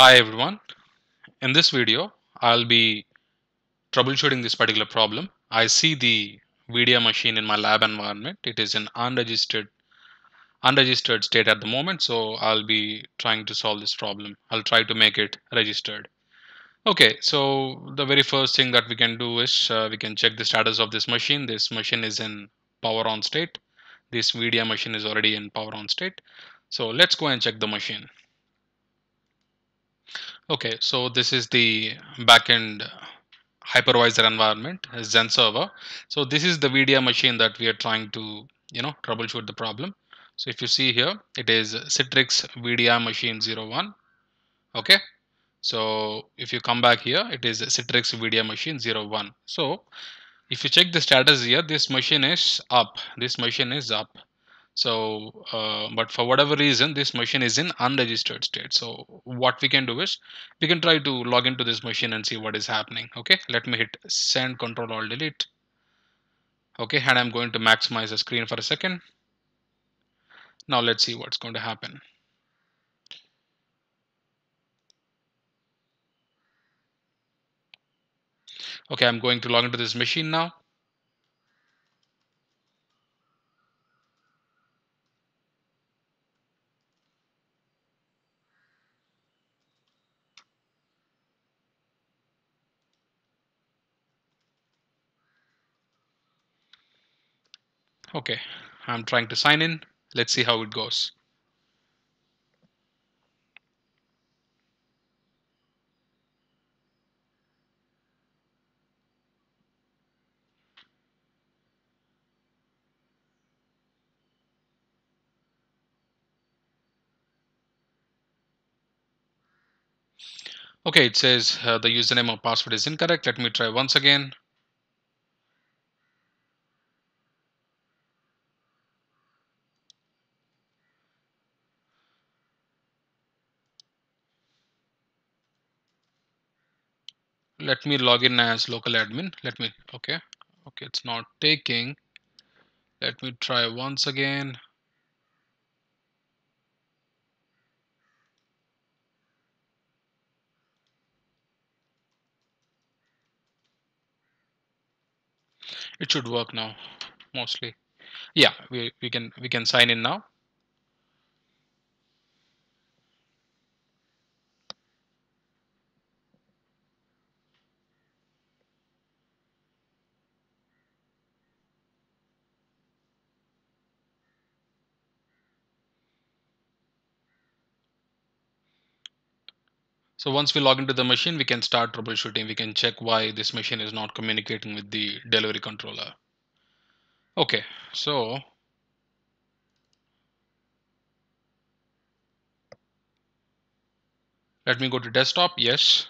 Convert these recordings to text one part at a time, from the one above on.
Hi everyone. In this video, I'll be troubleshooting this particular problem. I see the VDI machine in my lab environment. It is in unregistered unregistered state at the moment, so I'll be trying to solve this problem. I'll try to make it registered. Okay, so the very first thing that we can do is uh, we can check the status of this machine. This machine is in power on state. This VDI machine is already in power on state. So let's go and check the machine. Okay, so this is the backend hypervisor environment, XenServer. So this is the VDI machine that we are trying to, you know, troubleshoot the problem. So if you see here, it is Citrix VDI machine 01. Okay. So if you come back here, it is Citrix VDI machine 01. So if you check the status here, this machine is up. This machine is up. So, uh, but for whatever reason, this machine is in unregistered state. So what we can do is we can try to log into this machine and see what is happening. Okay, let me hit send control alt delete. Okay, and I'm going to maximize the screen for a second. Now let's see what's going to happen. Okay, I'm going to log into this machine now. Okay, I'm trying to sign in. Let's see how it goes. Okay, it says uh, the username or password is incorrect. Let me try once again. Let me log in as local admin. Let me, okay. Okay, it's not taking. Let me try once again. It should work now, mostly. Yeah, we, we can we can sign in now. So once we log into the machine, we can start troubleshooting. We can check why this machine is not communicating with the delivery controller. Okay, so let me go to desktop. Yes.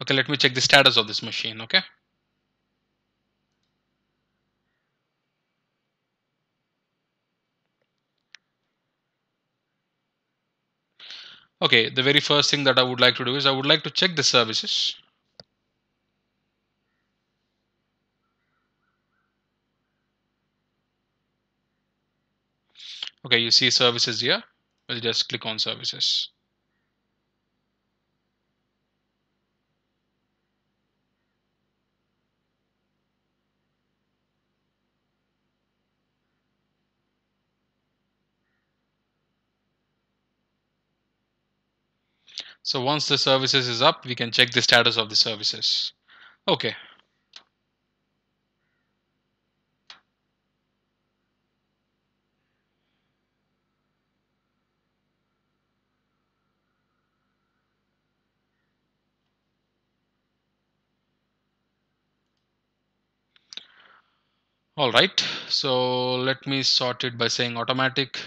Okay, let me check the status of this machine. Okay. Okay, the very first thing that I would like to do is I would like to check the services. Okay, you see services here. We'll just click on services. So once the services is up, we can check the status of the services. Okay. All right, so let me sort it by saying automatic.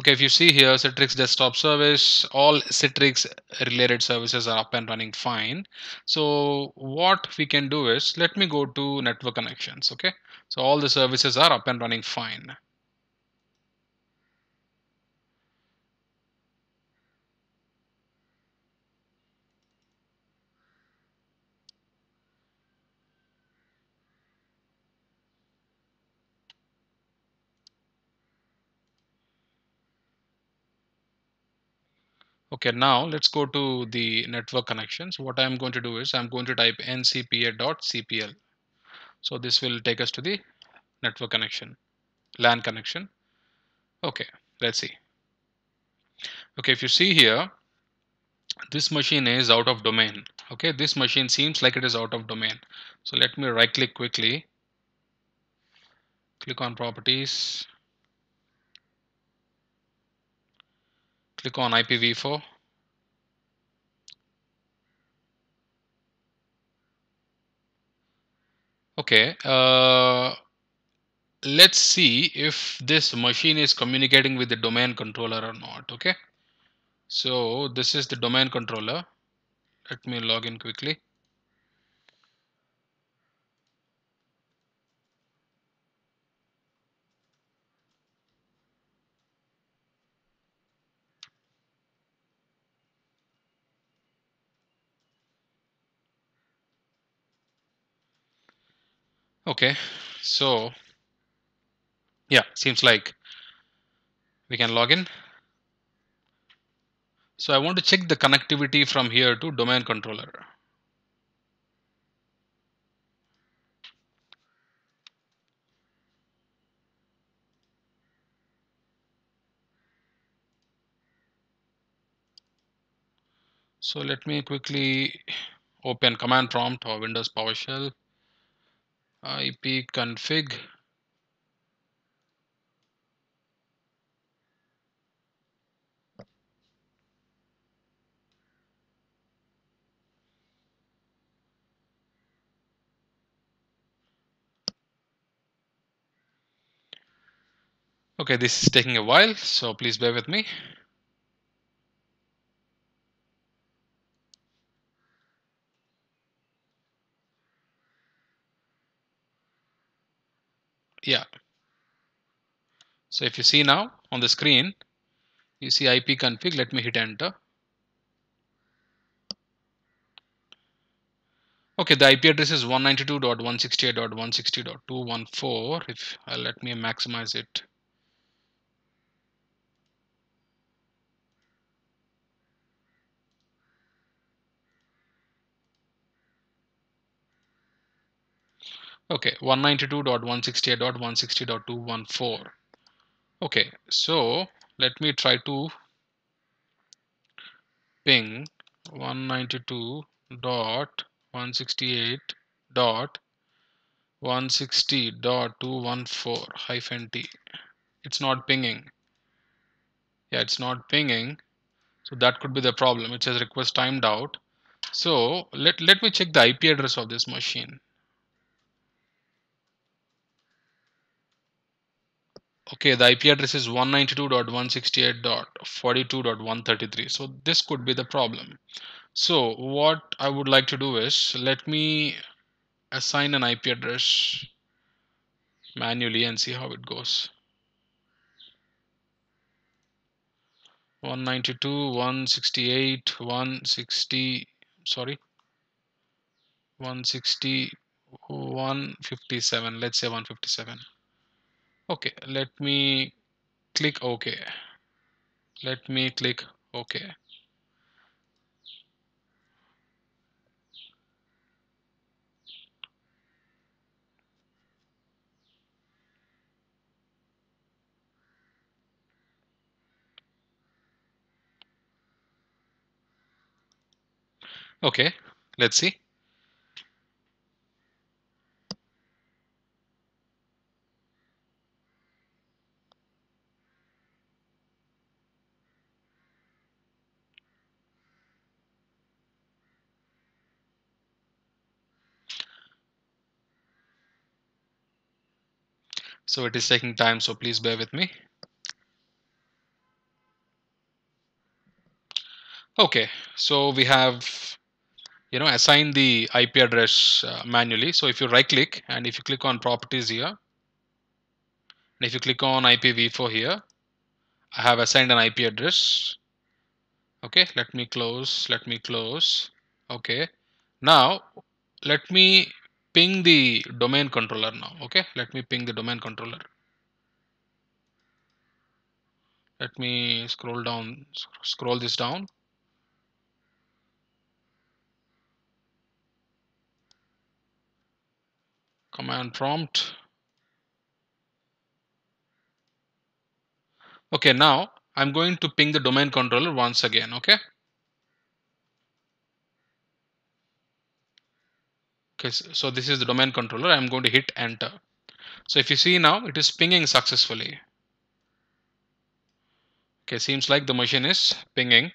Okay, if you see here, Citrix desktop service, all Citrix related services are up and running fine. So what we can do is, let me go to network connections, okay? So all the services are up and running fine. Okay, now let's go to the network connections. What I'm going to do is I'm going to type ncpa.cpl. So this will take us to the network connection, LAN connection. Okay, let's see. Okay, if you see here, this machine is out of domain. Okay, this machine seems like it is out of domain. So let me right click quickly. Click on properties. Click on IPv4. Okay, uh, let's see if this machine is communicating with the domain controller or not. Okay, so this is the domain controller. Let me log in quickly. Okay, so yeah, seems like we can log in. So I want to check the connectivity from here to domain controller. So let me quickly open command prompt or Windows PowerShell ipconfig Okay, this is taking a while, so please bear with me. Yeah. So if you see now on the screen, you see IP config. let me hit enter. Okay, the IP address is 192.168.160.214. If uh, let me maximize it. Okay, 192.168.160.214. Okay, so let me try to ping 192.168.160.214 hyphen t. It's not pinging. Yeah, it's not pinging. So that could be the problem. It says request timed out. So let, let me check the IP address of this machine. Okay, the IP address is 192.168.42.133. So this could be the problem. So what I would like to do is let me assign an IP address manually and see how it goes. 192, 168, 160, sorry, 160, 157, let's say 157. Okay, let me click OK. Let me click OK. Okay, let's see. So it is taking time, so please bear with me. Okay, so we have you know assign the IP address uh, manually. So if you right click and if you click on properties here, and if you click on IPv4 here, I have assigned an IP address. Okay, let me close, let me close. Okay, now let me ping the domain controller now. Okay, let me ping the domain controller. Let me scroll down, scroll this down. Command prompt. Okay, now I'm going to ping the domain controller once again. Okay. Okay so this is the domain controller I'm going to hit enter. So if you see now it is pinging successfully. Okay seems like the machine is pinging.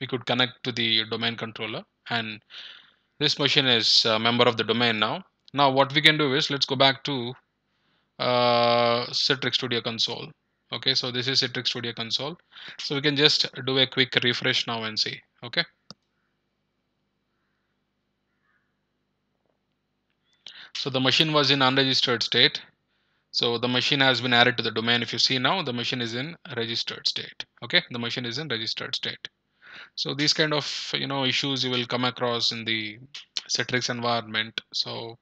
We could connect to the domain controller and this machine is a member of the domain now. Now what we can do is let's go back to uh, Citrix Studio console. Okay so this is Citrix Studio console. So we can just do a quick refresh now and see. Okay so the machine was in unregistered state. So the machine has been added to the domain. If you see now the machine is in registered state. Okay? The machine is in registered state. So these kind of you know issues you will come across in the Citrix environment. So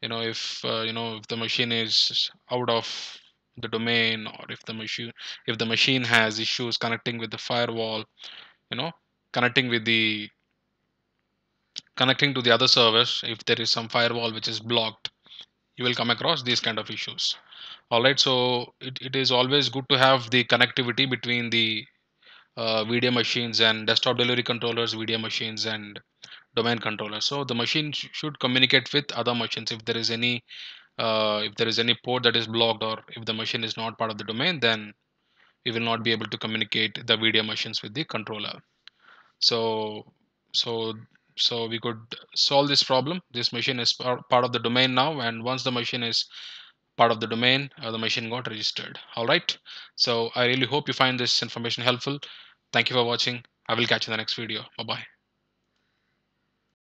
you know if uh, you know if the machine is out of the domain or if the machine if the machine has issues connecting with the firewall you know connecting with the connecting to the other service if there is some firewall which is blocked you will come across these kind of issues. All right so it, it is always good to have the connectivity between the uh, VDA machines and desktop delivery controllers VDA machines and domain controllers. So the machine sh should communicate with other machines. If there is any uh, if there is any port that is blocked or if the machine is not part of the domain then we will not be able to communicate the VDA machines with the controller. So so so we could solve this problem. This machine is part of the domain now and once the machine is part of the domain uh, the machine got registered. All right? So i really hope you find this information helpful. Thank you for watching. I will catch you in the next video. Bye bye